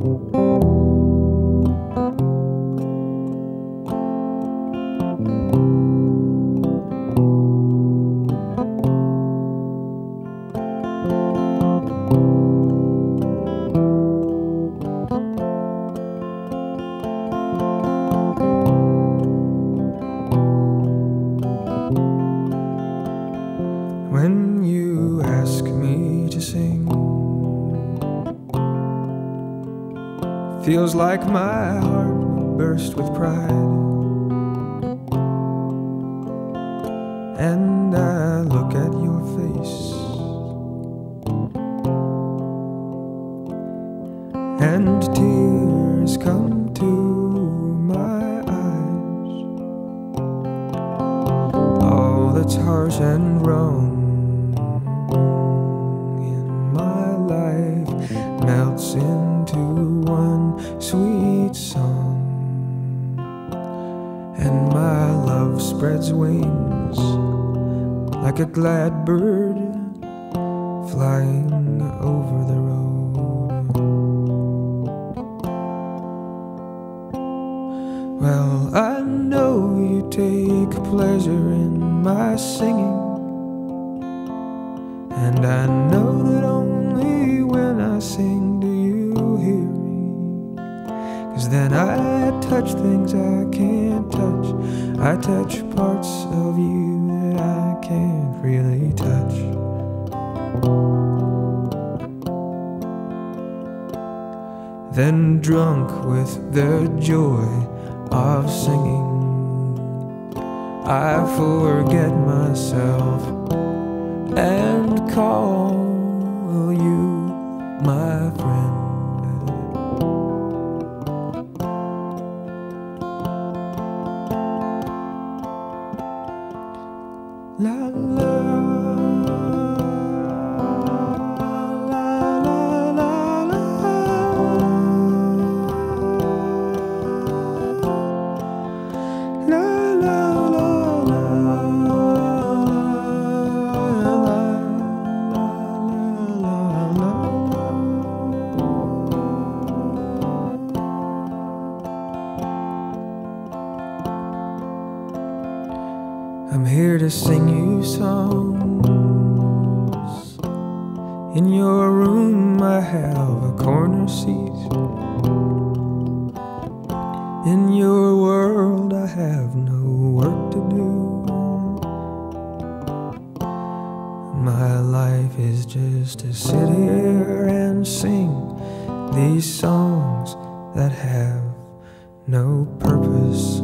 when you ask me to sing. Feels like my heart would burst with pride. And I look at your face. And tears come to my eyes. All that's harsh and wrong and my love spreads wings like a glad bird flying over the road. Well, I know you take pleasure in my singing. And I know that only when I sing Cause then I touch things I can't touch. I touch parts of you that I can't really touch. Then, drunk with the joy of singing, I forget myself and call you my friend. I'm here to sing you songs. In your room, I have a corner seat. In your world, I have no work to do. My life is just to sit here and sing these songs that have no purpose.